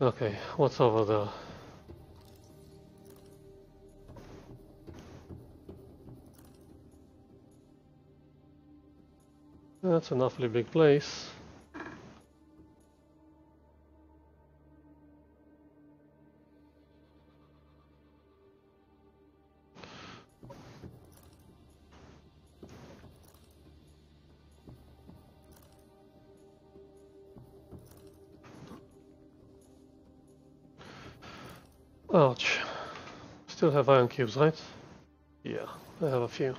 Okay, what's over there? That's an awfully big place. Cubes, right? Yeah, I have a few.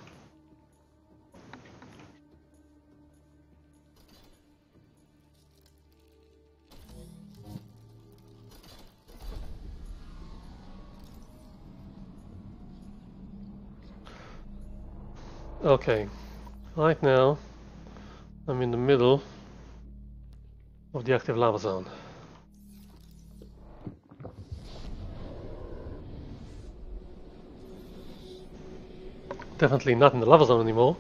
Okay, right now I'm in the middle of the active lava zone. Definitely not in the lava zone anymore.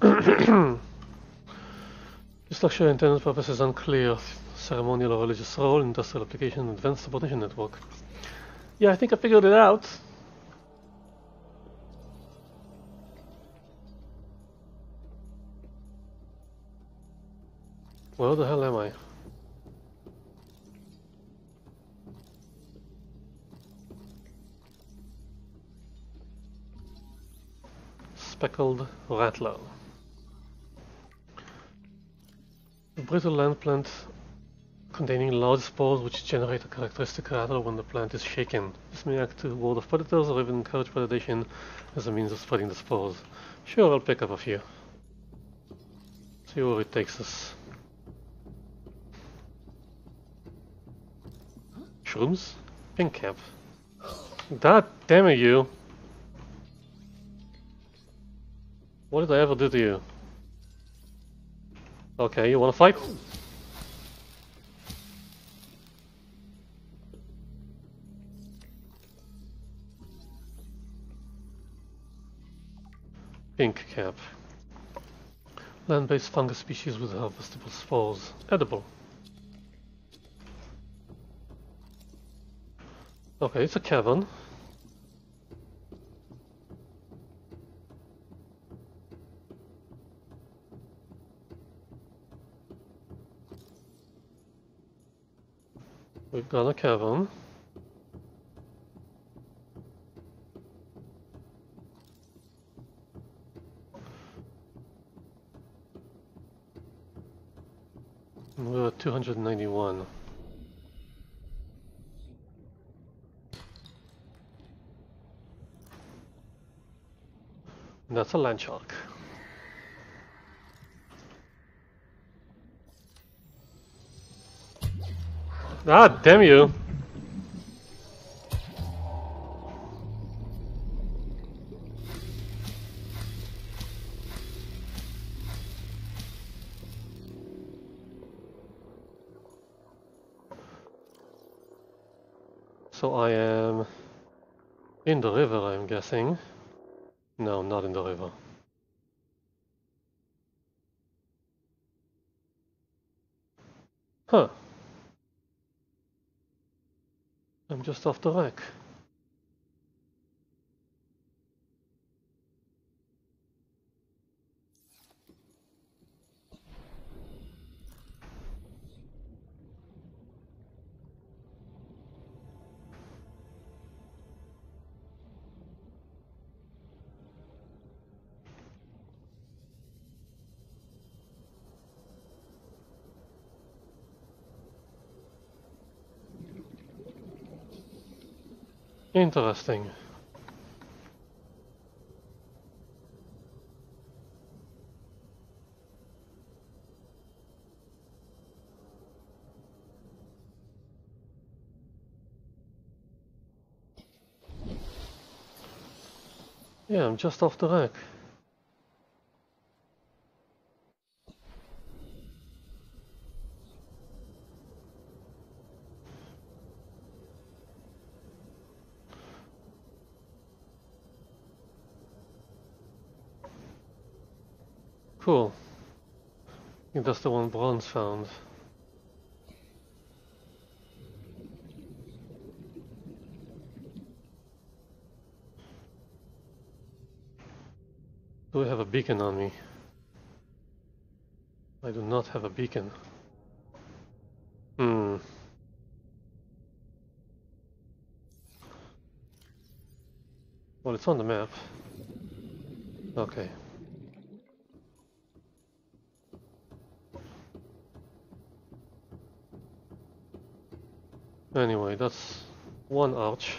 Structure intended purpose is unclear. Ceremonial or religious role, industrial application, advanced subordination network. Yeah, I think I figured it out. Where the hell am I? Speckled rattler. A brittle land plant containing large spores which generate a characteristic rattle when the plant is shaken. This may act to ward off predators or even encourage predation as a means of spreading the spores. Sure, I'll pick up a few. See where it takes us. Shrooms? Pink cap. God damn it, you! What did I ever do to you? Okay, you wanna fight? Pink cap. Land-based fungus species with harvestable spores. Edible. Okay, it's a cavern. We've got a cavern. We're at 291. That's a land shark. Ah, damn you! So I am in the river, I'm guessing. No, not in the river. Huh. I'm just off the wreck. Interesting. Yeah, I'm just off the wreck. Cool. I think that's the one Bronze found. Do I have a beacon on me? I do not have a beacon. Hmm. Well, it's on the map. Okay. Anyway, that's one arch.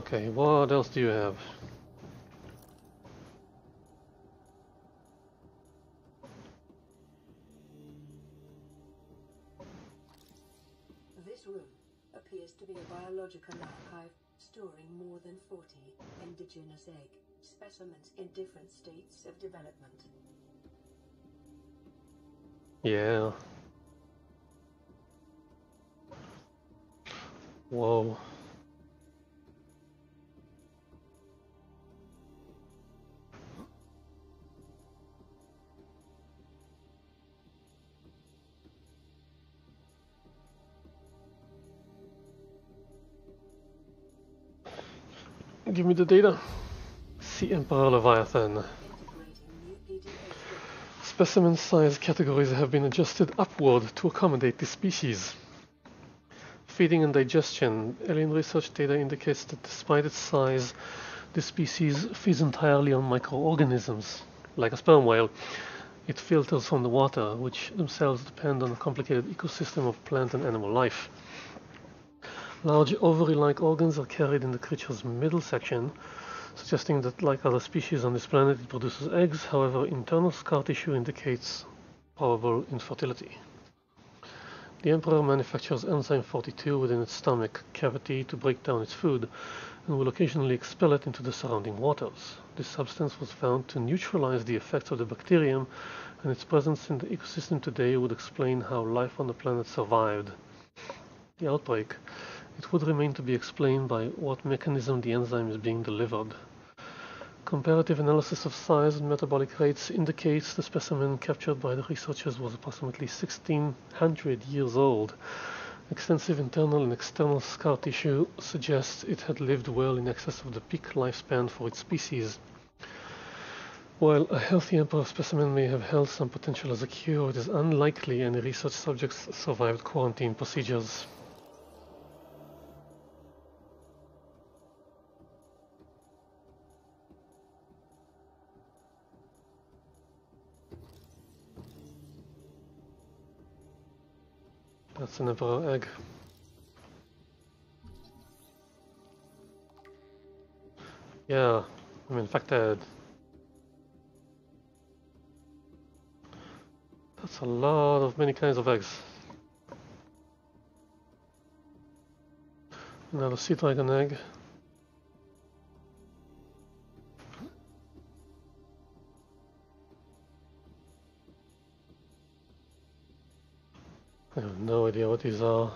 Okay, what else do you have? This room appears to be a biological archive storing more than 40 indigenous egg specimens in different states of development. Yeah. Whoa. Give me the data. Sea Emperor Leviathan. Integrating new PDA script. Specimen size categories have been adjusted upward to accommodate the species. Feeding and digestion. Alien research data indicates that despite its size, the species feeds entirely on microorganisms. Like a sperm whale, it filters from the water, which themselves depend on a complicated ecosystem of plant and animal life. Large ovary-like organs are carried in the creature's middle section, suggesting that like other species on this planet it produces eggs, however internal scar tissue indicates probable infertility. The Emperor manufactures enzyme 42 within its stomach cavity to break down its food and will occasionally expel it into the surrounding waters. This substance was found to neutralize the effects of the bacterium and its presence in the ecosystem today would explain how life on the planet survived the outbreak. It would remain to be explained by what mechanism the enzyme is being delivered. Comparative analysis of size and metabolic rates indicates the specimen captured by the researchers was approximately 1600 years old. Extensive internal and external scar tissue suggests it had lived well in excess of the peak lifespan for its species. While a healthy emperor specimen may have held some potential as a cure, it is unlikely any research subjects survived quarantine procedures. That's an emperor egg. Yeah, I'm infected. That's a lot of many kinds of eggs. Another sea dragon egg. I have no idea what these are.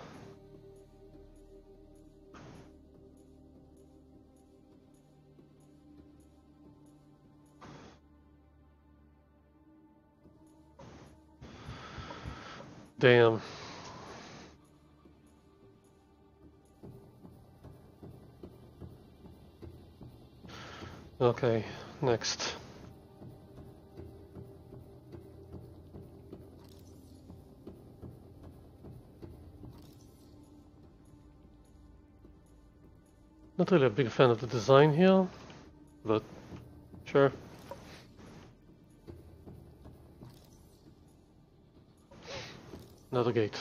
Damn. Okay, next. Not really a big fan of the design here, but sure. Another gate.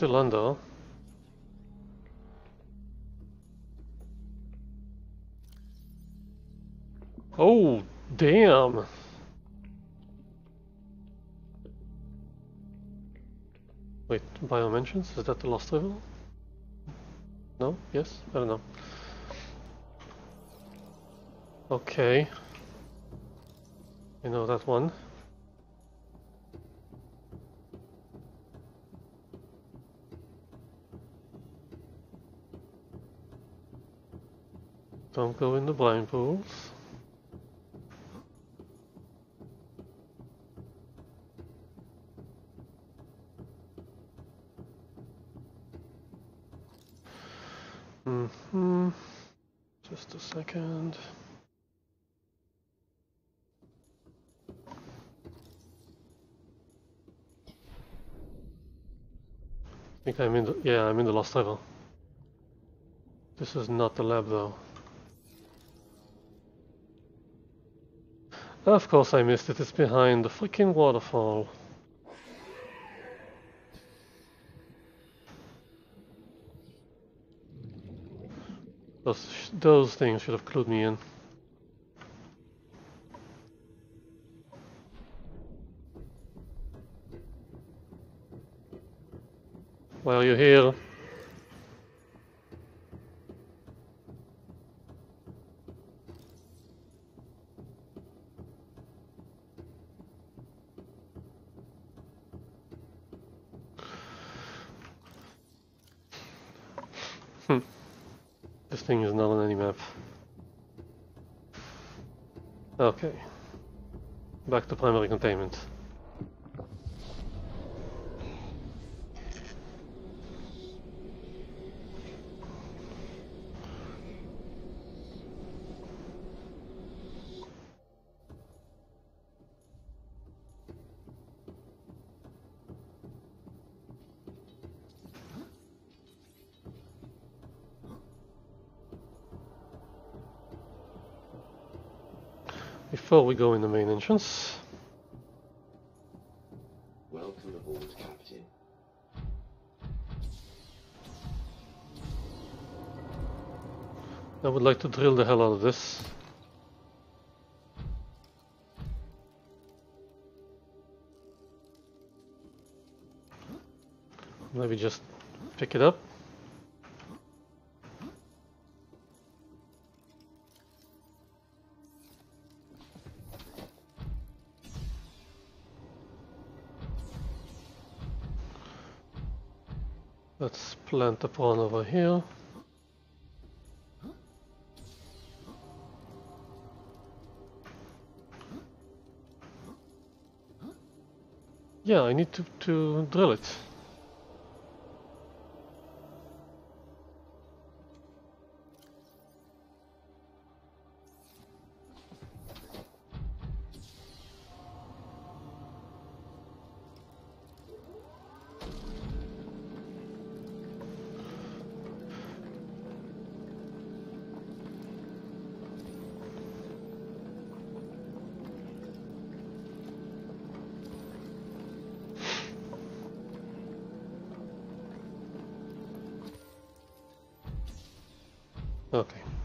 Still under. Oh, damn! Wait, biomensions? Is that the last level? No? Yes? I don't know. Okay. You know that one. Don't go in the blind pools. hmm Just a second. I think I'm in the yeah, I'm in the last level. This is not the lab though. Of course I missed it, it's behind the freaking waterfall. Those, those things should have clued me in. While you're here? Thing is not on any map. Okay. Back to primary containment. Before we go in the main entrance, Welcome aboard, Captain. I would like to drill the hell out of this. Maybe just pick it up. Plant the Prawn over here. Yeah, I need to, to drill it.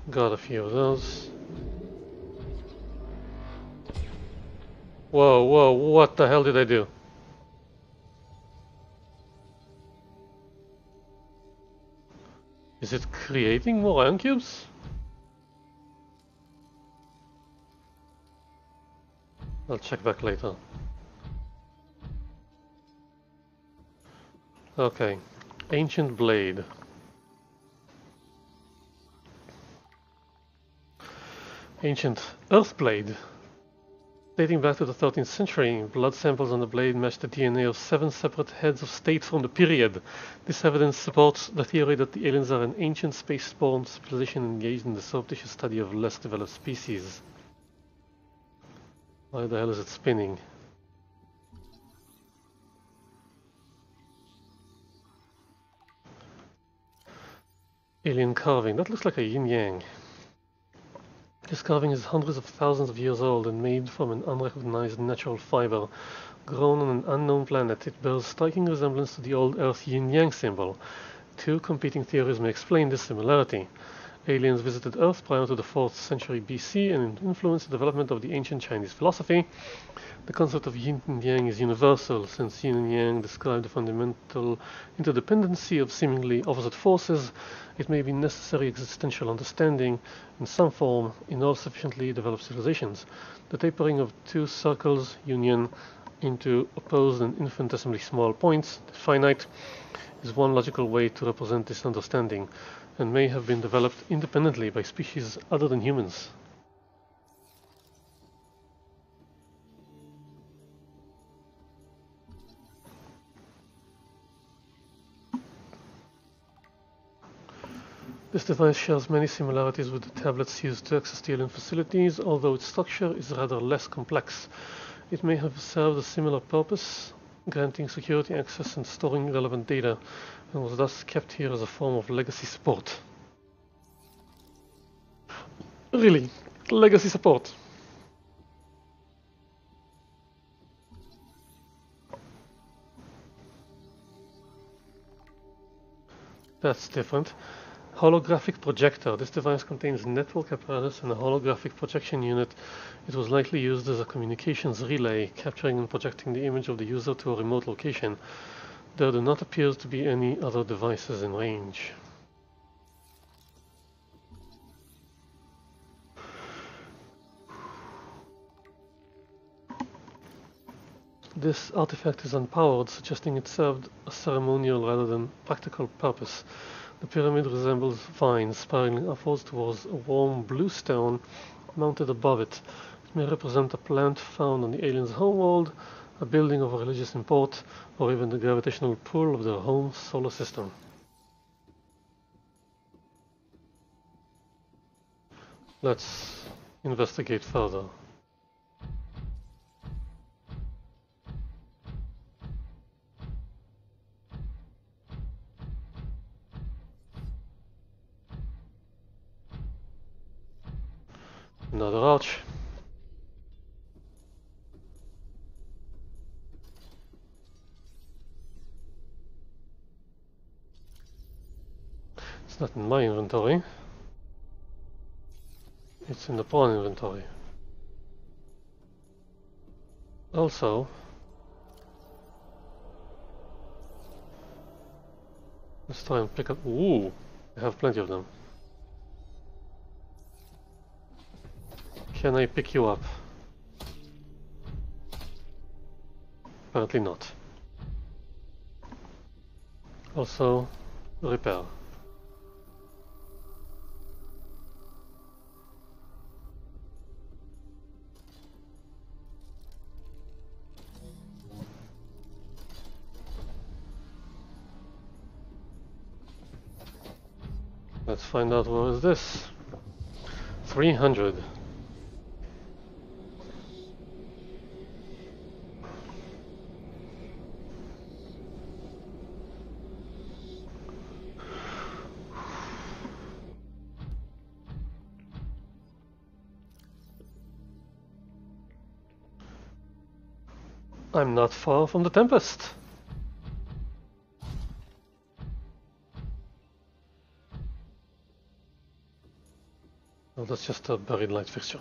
Got a few of those. Whoa, whoa, what the hell did I do? Is it creating more ion cubes? I'll check back later. Okay, ancient blade. Ancient earth blade. Dating back to the 13th century, blood samples on the blade matched the DNA of seven separate heads of state from the period. This evidence supports the theory that the aliens are an ancient space-born civilization engaged in the surreptitious study of less developed species. Why the hell is it spinning? Alien carving. That looks like a yin-yang. This carving is hundreds of thousands of years old and made from an unrecognized natural fiber. Grown on an unknown planet, it bears striking resemblance to the old Earth yin-yang symbol. Two competing theories may explain this similarity. Aliens visited Earth prior to the 4th century BC and influenced the development of the ancient Chinese philosophy. The concept of yin and yang is universal, since yin and yang describe the fundamental interdependency of seemingly opposite forces. It may be necessary existential understanding in some form in all sufficiently developed civilizations. The tapering of two circles, union into opposed and infinitesimally small points, finite, is one logical way to represent this understanding and may have been developed independently by species other than humans. This device shares many similarities with the tablets used to access alien facilities, although its structure is rather less complex. It may have served a similar purpose, granting security access and storing relevant data, and was thus kept here as a form of legacy support. Really, legacy support. That's different. Holographic projector. This device contains network apparatus and a holographic projection unit. It was likely used as a communications relay, capturing and projecting the image of the user to a remote location. There do not appear to be any other devices in range. This artifact is unpowered, suggesting it served a ceremonial rather than practical purpose. The pyramid resembles vines spiraling upwards towards a warm blue stone mounted above it. It may represent a plant found on the alien's homeworld, a building of religious import, or even the gravitational pull of their home solar system. Let's investigate further. Another arch. It's not in my inventory. It's in the Prawn inventory. Also, let's try and pick up. Ooh, I have plenty of them. Can I pick you up? Apparently not. Also, repair. Find out what is this. 300. I'm not far from the Tempest. That's just a buried light fixture.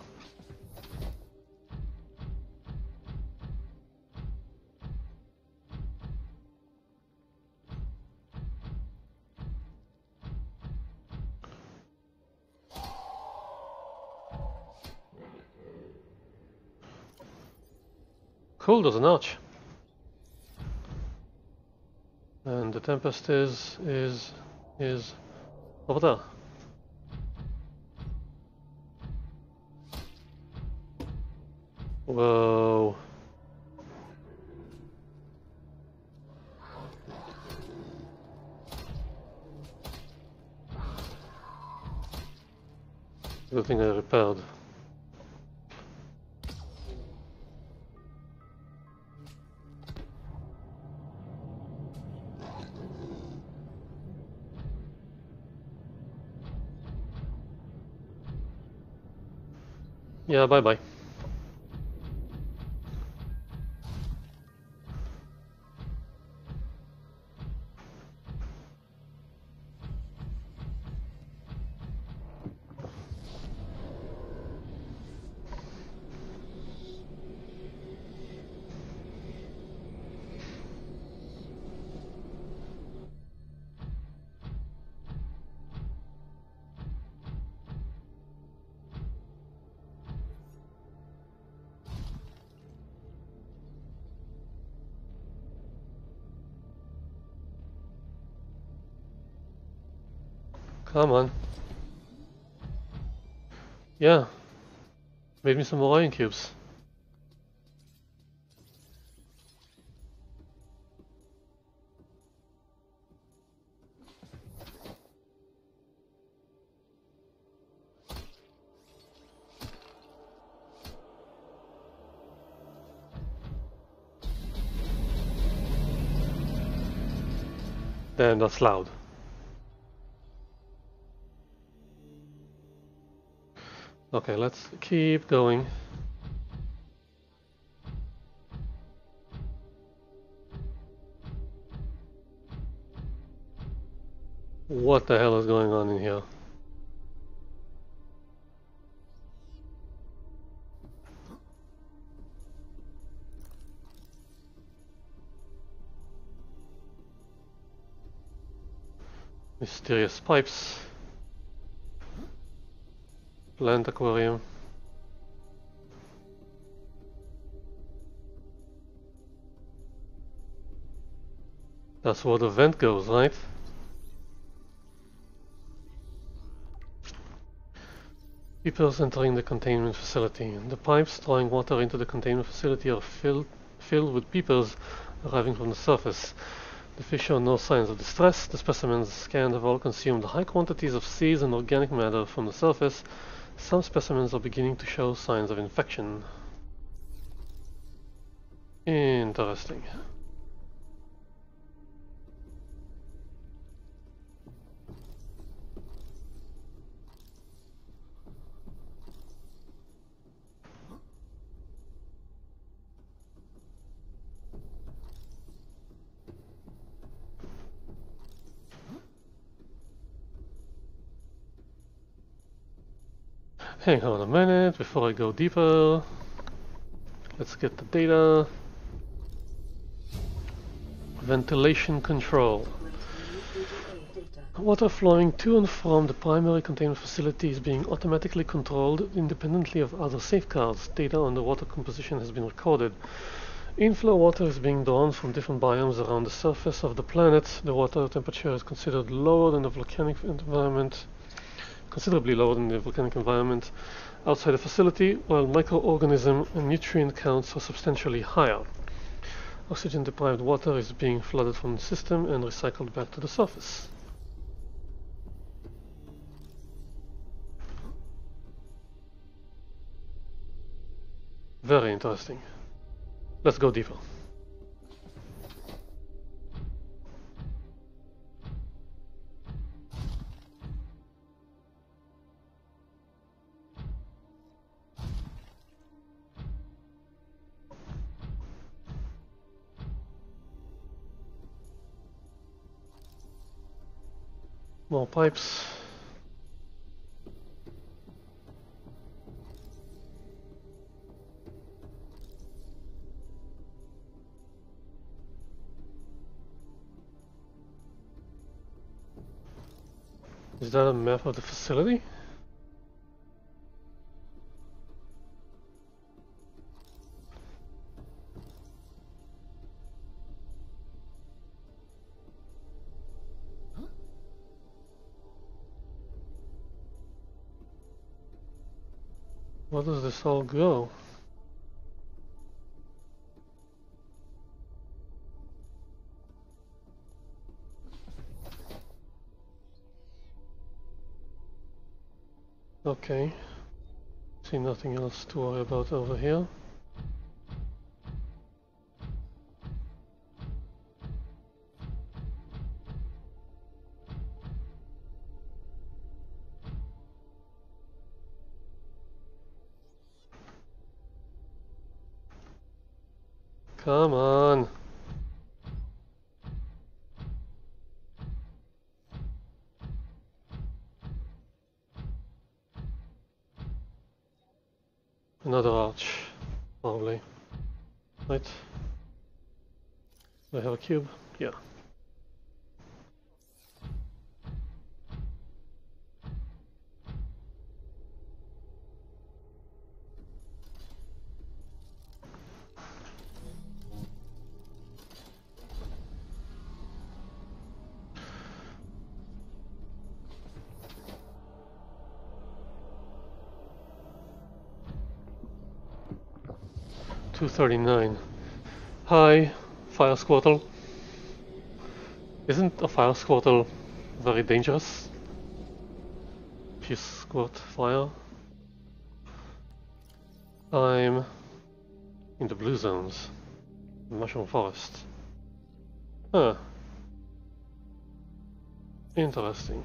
Cool, there's an arch. And the Tempest is, is, is over there. Whoa. Good thing I repaired. Yeah, bye bye. Come on. Yeah. Made me some more ion cubes. Damn, that's loud. Okay, let's keep going. What the hell is going on in here? Mysterious pipes. Plant aquarium. That's where the vent goes, right? Peepers entering the containment facility. The pipes drawing water into the containment facility are filled, filled with peepers arriving from the surface. The fish show no signs of distress. The specimens scanned have all consumed high quantities of seeds and organic matter from the surface. Some specimens are beginning to show signs of infection. Interesting. Hang on a minute before I go deeper. Let's get the data. Ventilation control. Water flowing to and from the primary containment facility is being automatically controlled independently of other safeguards. Data on the water composition has been recorded. Inflow water is being drawn from different biomes around the surface of the planet. The water temperature is considered lower than the volcanic environment, considerably lower than the volcanic environment outside the facility, while microorganism and nutrient counts are substantially higher. Oxygen deprived water is being flooded from the system and recycled back to the surface. Very interesting. Let's go deeper. More pipes. Is that a map of the facility? all go? Okay, see nothing else to worry about over here. Cube? Yeah. Two thirty nine. Hi, fire squirtle. Isn't a fire squirtle very dangerous? If you squirt fire. I'm in the blue zones. Mushroom forest. Huh. Interesting.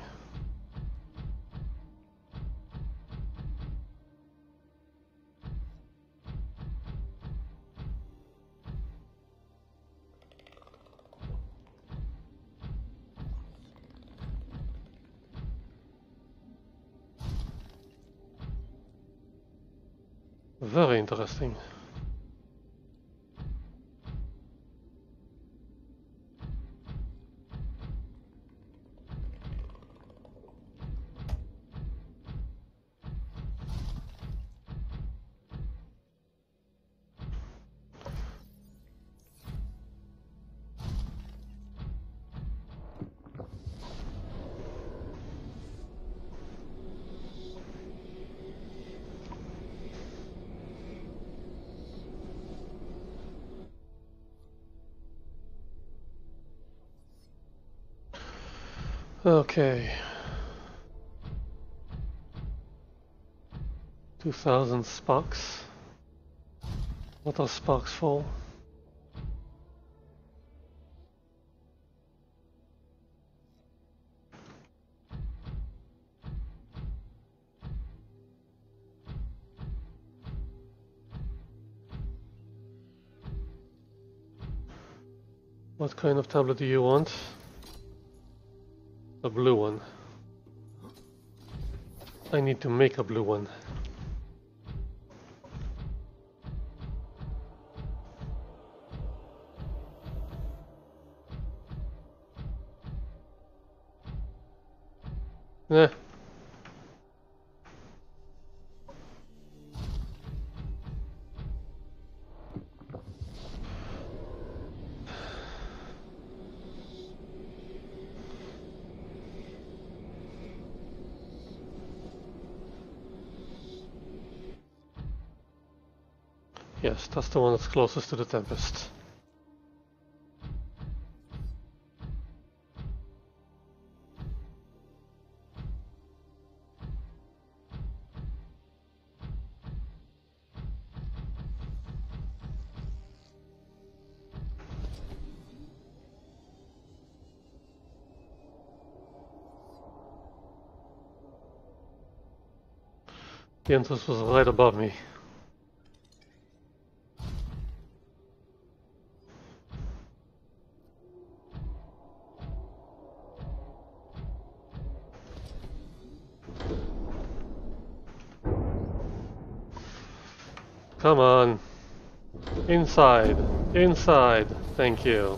Okay. 2000 sparks. What are sparks for? What kind of tablet do you want? A blue one. I need to make a blue one. The one that's closest to the Tempest. The entrance was right above me. Inside. Inside. Thank you.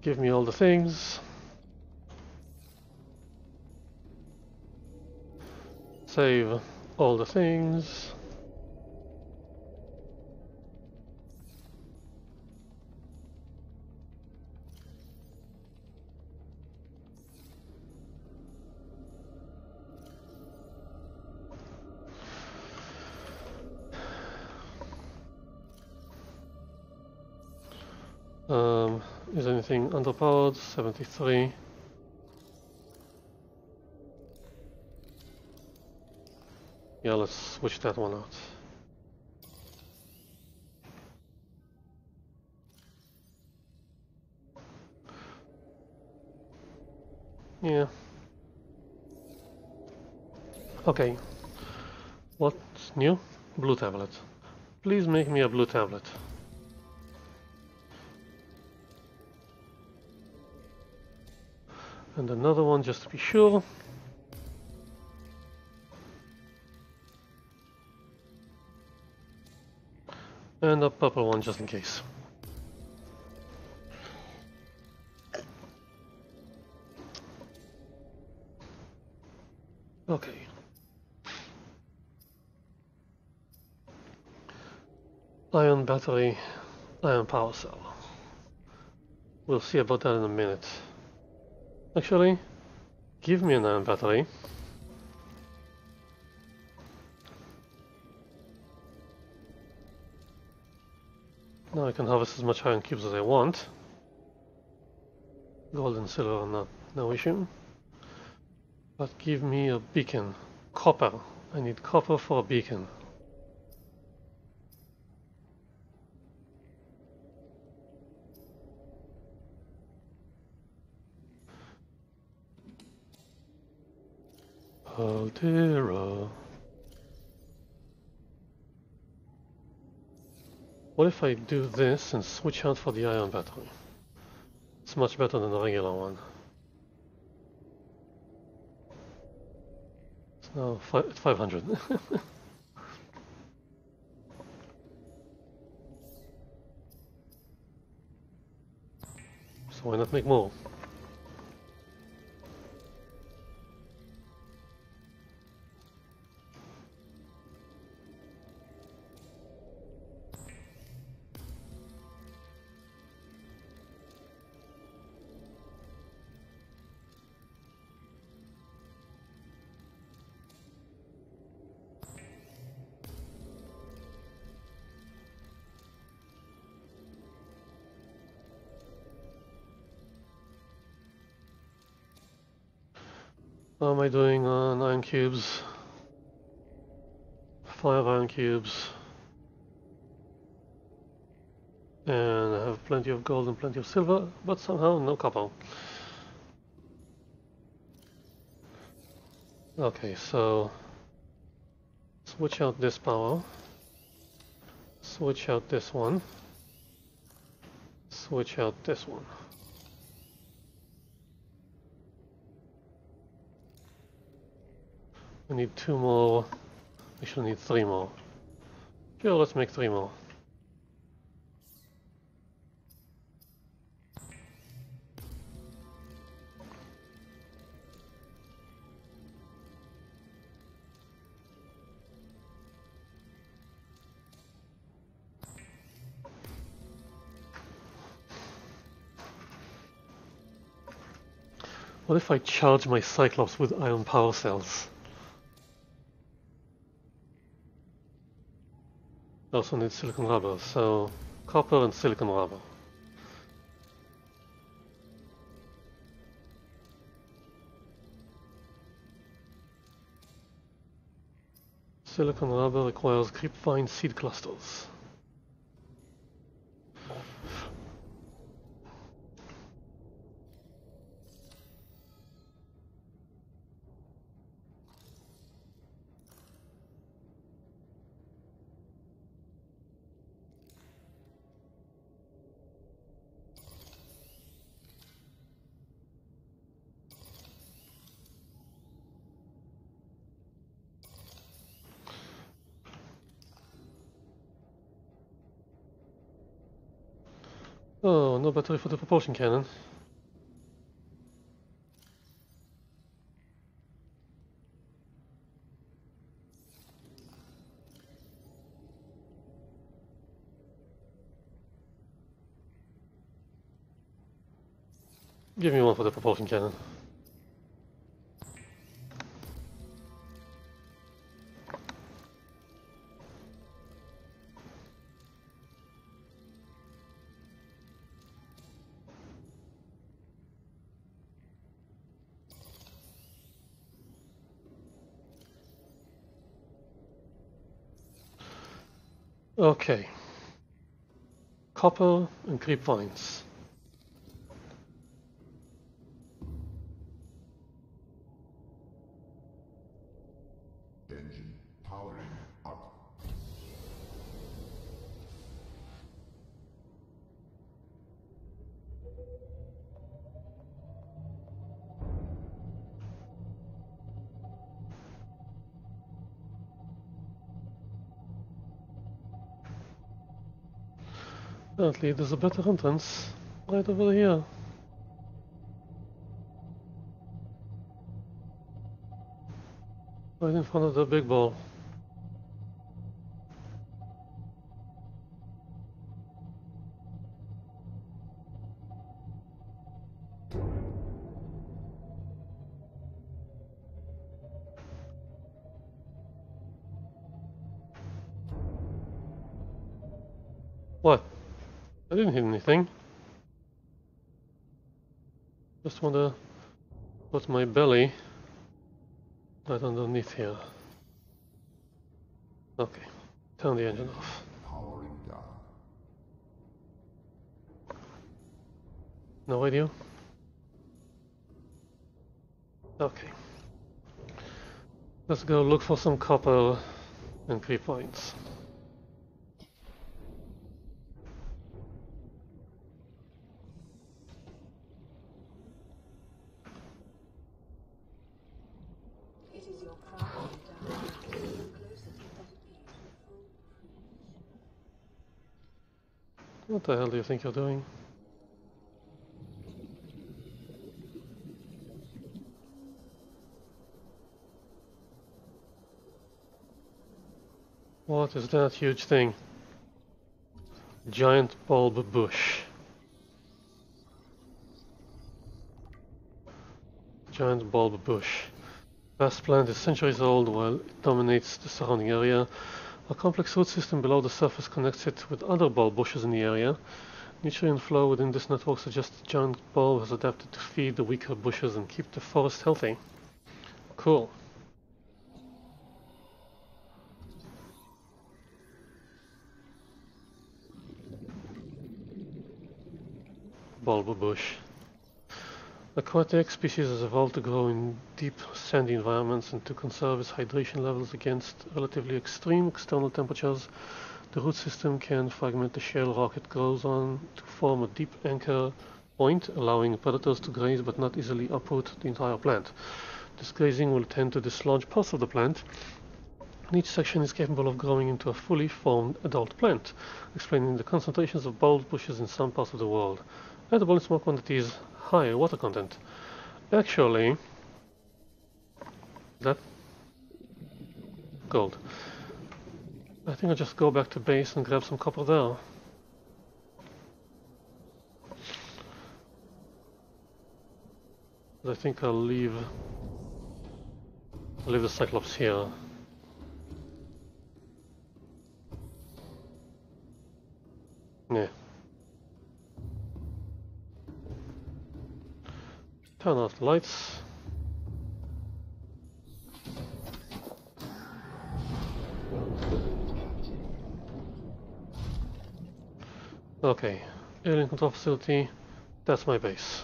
Give me all the things. Save all the things. Um, is anything underpowered? 73. Yeah, let's switch that one out. Yeah. Okay. What's new? Blue tablet. Please make me a blue tablet. And another one just to be sure. And a purple one just in case. Okay. Ion battery, ion power cell. We'll see about that in a minute. Actually, give me an ion battery. Now I can harvest as much ion cubes as I want. Gold and silver, not no issue. But give me a beacon. Copper. I need copper for a beacon. Alterra. What if I do this and switch out for the ion battery? It's much better than the regular one. It's now fi 500. so why not make more? Cubes? Five ion cubes. And I have plenty of gold and plenty of silver, but somehow no copper. Okay, so switch out this power. Switch out this one. Switch out this one. We need two more. We should need three more. Sure, let's make three more. What if I charge my Cyclops with ion power cells? Also need silicon rubber, so copper and silicon rubber. Silicon rubber requires creepvine seed clusters. Battery for the propulsion cannon. Give me one for the propulsion cannon. Okay. Copper and creep vines. Apparently there's a better entrance right over here. Right in front of the big ball. My belly right underneath here. Okay, turn the engine off. Powering down. No radio? Okay. Let's go look for some copper and creep points. It is your pride, darling. Come closer to that beautiful What the hell do you think you're doing? What is that huge thing? Giant bulb bush. Giant bulb bush. Vast plant is centuries old while it dominates the surrounding area. A complex root system below the surface connects it with other bulb bushes in the area. Nutrient flow within this network suggests the giant bulb has adapted to feed the weaker bushes and keep the forest healthy. Cool. Bulb bush. Aquatic species has evolved to grow in deep sandy environments and to conserve its hydration levels against relatively extreme external temperatures. The root system can fragment the shell rock it grows on to form a deep anchor point, allowing predators to graze but not easily uproot the entire plant. This grazing will tend to dislodge parts of the plant, and each section is capable of growing into a fully formed adult plant, explaining the concentrations of bulb bushes in some parts of the world. Edible in small quantities, high water content. Actually, that gold. I think I'll just go back to base and grab some copper there. I think I'll leave I'll leave the Cyclops here. Yeah. Turn off the lights. Okay, alien control facility, that's my base.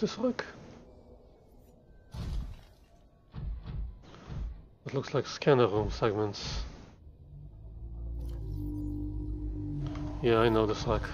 This rock? It looks like scanner room segments. Yeah, I know this rock.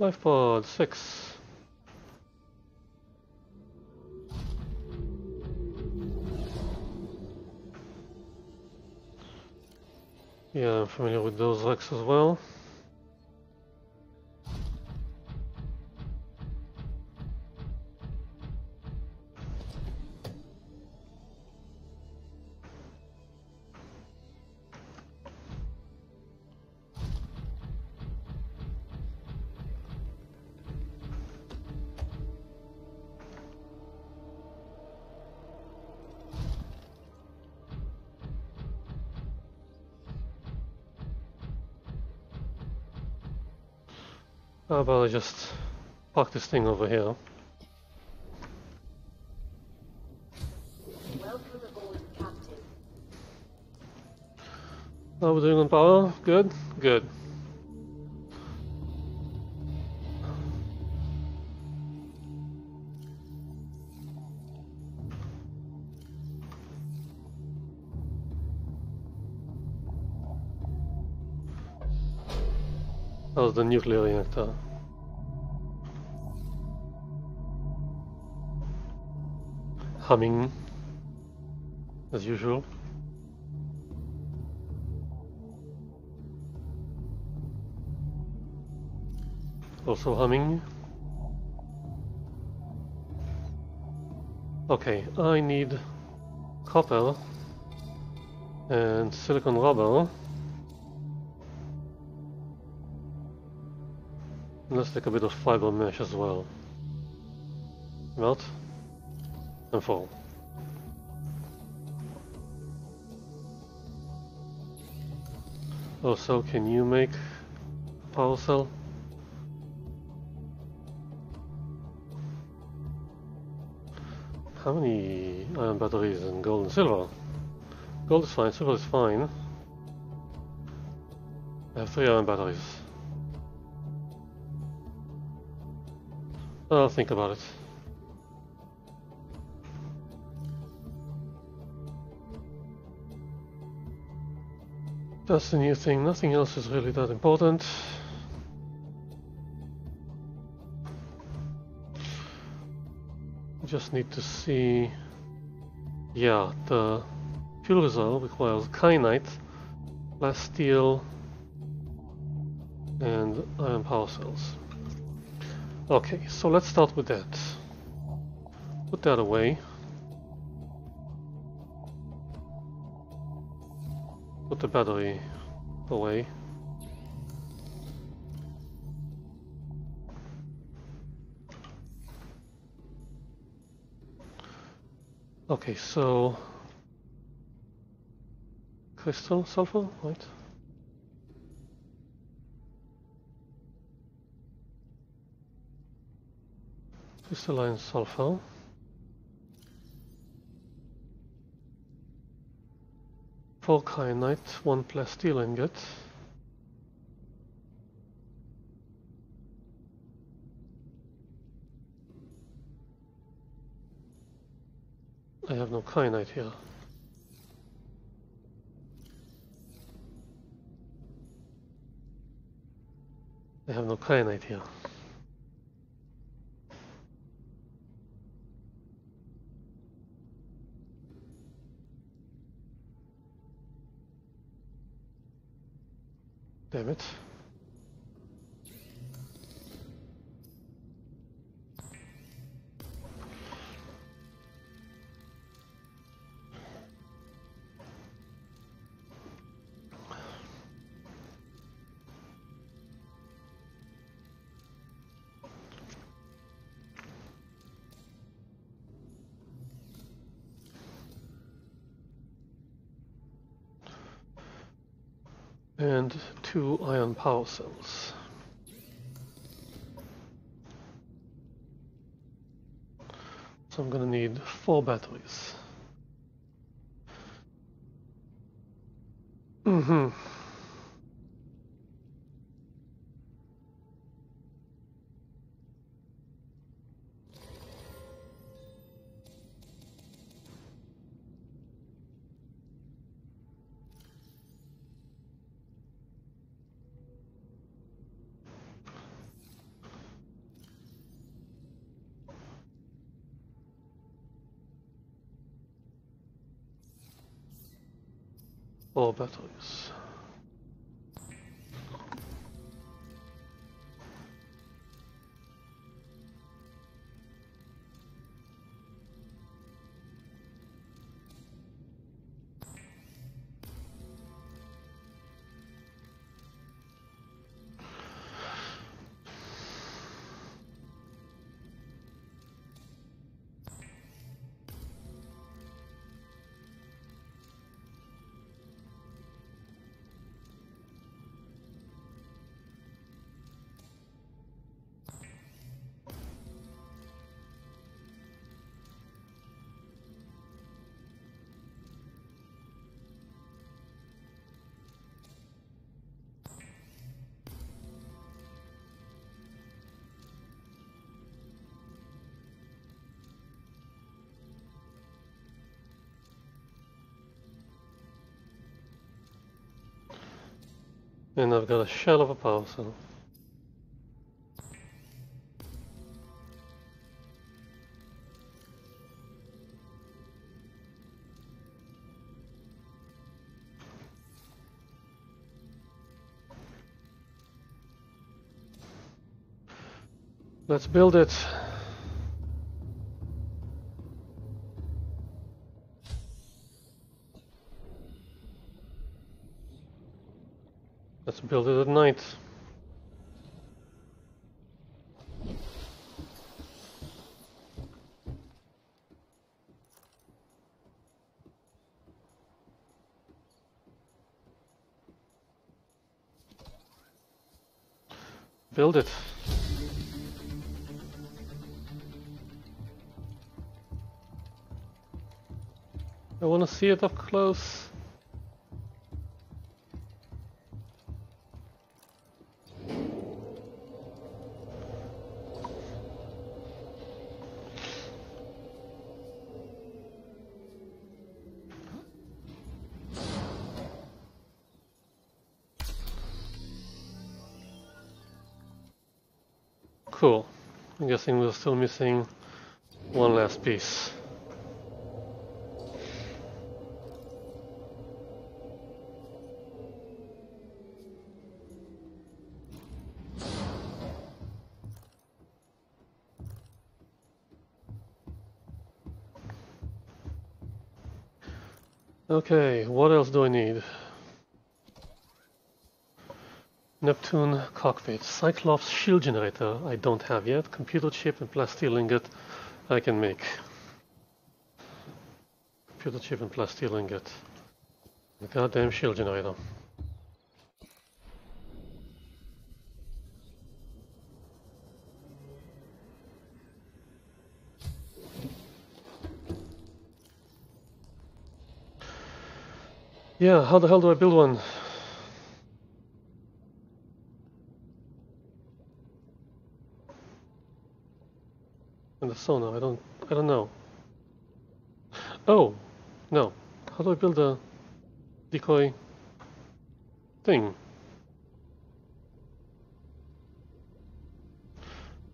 Life pod 6. Yeah, I'm familiar with those wrecks as well. About I just park this thing over here? How we doing on power? Good? Good. How's the nuclear reactor? Humming, as usual. Also humming. Okay, I need copper and silicon rubber. Let's take a bit of fiber mesh as well. Melt and fall. Also, can you make power cell? How many ion batteries in gold and silver? Gold is fine, silver is fine. I have three ion batteries. I'll think about it. That's the new thing, nothing else is really that important. Just need to see... Yeah, the fuel reserve requires kyanite, plasteel, and ion power cells. Okay, so let's start with that. Put that away. The battery away. Okay, so crystal sulfur, right? crystalline sulfur. Four kyanite, one plasteel ingot. I have no kyanite here. I have no kyanite here. Damn two ion power cells. So I'm gonna need four batteries. Mm-hmm. Four And I've got a shell of a parcel. Let's build it. Build it at night. Build it. I want to see it up close. Missing one last piece. Neptune cockpit, Cyclops shield generator I don't have yet, computer chip and plasteel ingot I can make. Computer chip and plasteel ingot. The goddamn shield generator. Yeah, how the hell do I build one? The I don't I don't know. Oh, no. How do I build a decoy thing?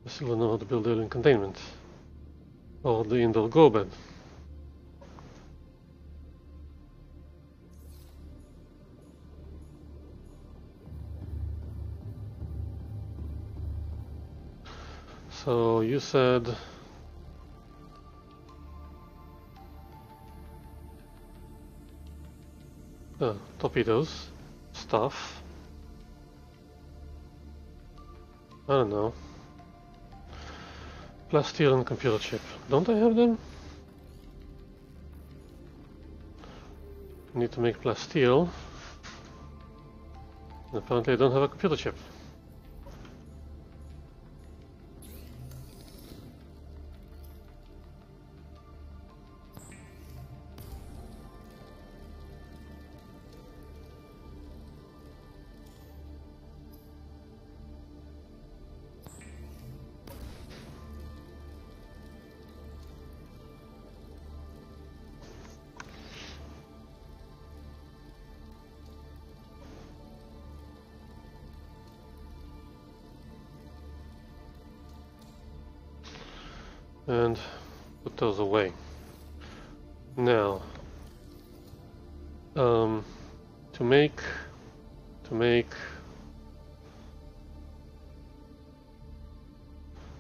I still don't know how to build alien containment. Or the indoor growbed. So you said uh, torpedoes, stuff. I don't know. Plasteel and computer chip. Don't I have them? Need to make plasteel. And apparently I don't have a computer chip. And put those away. Now, um, to make to make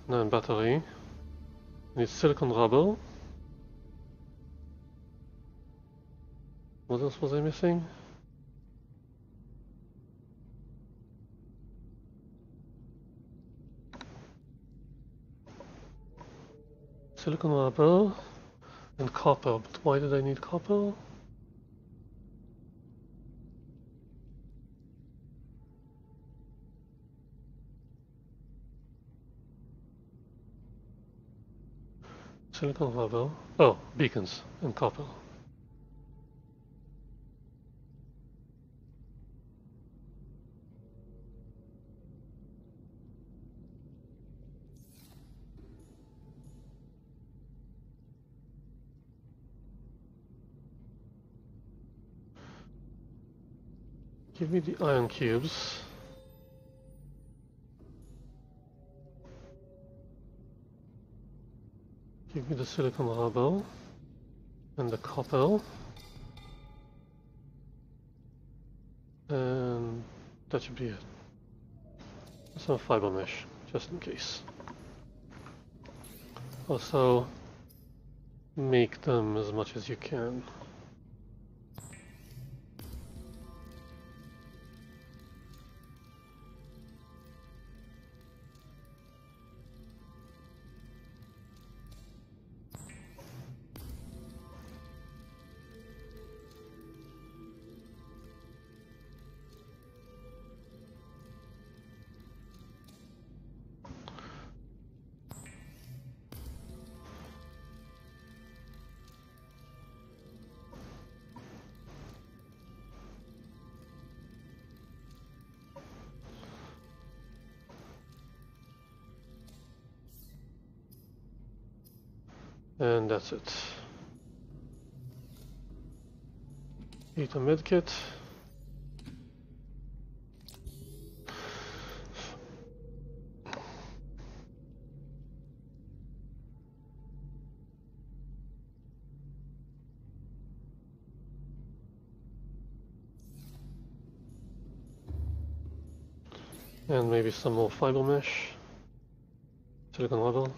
nine battery. Need silicon rubber. What else was I missing? Silicon rubber and copper, but why did I need copper? Silicon rubber. Oh, beacons and copper. Give me the ion cubes. Give me the silicon rubber and the copper. And that should be it. Some fiber mesh, just in case. Also, make them as much as you can. And that's it. Eat a medkit. And maybe some more fiber mesh. Silicon rubber.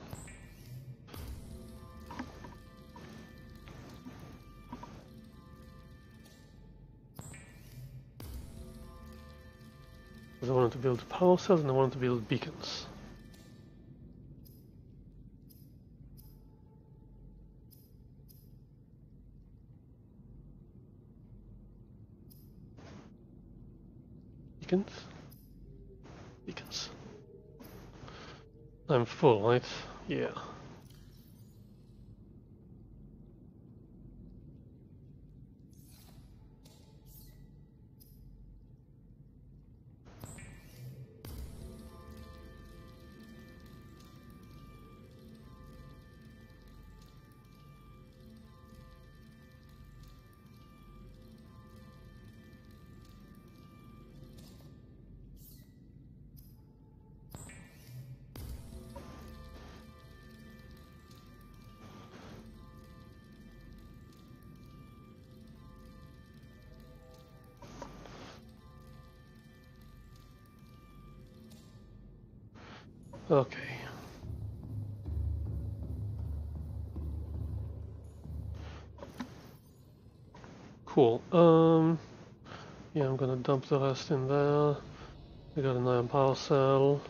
To build power cells and I wanted to build beacons. Beacons? Beacons. I'm full, right? Yeah. Okay. Cool. Um, yeah, I'm gonna dump the rest in there. We got an ion power cell.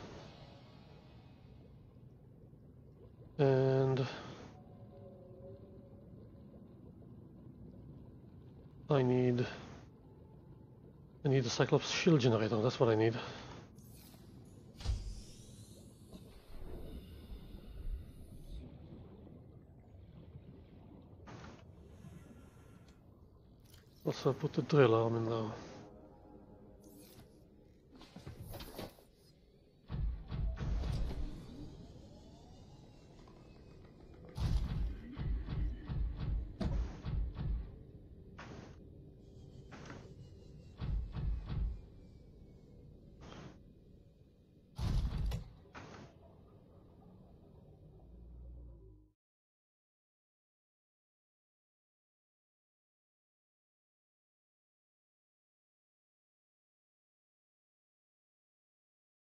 And I need I need a Cyclops shield generator, that's what I need. Also put the drill arm in there.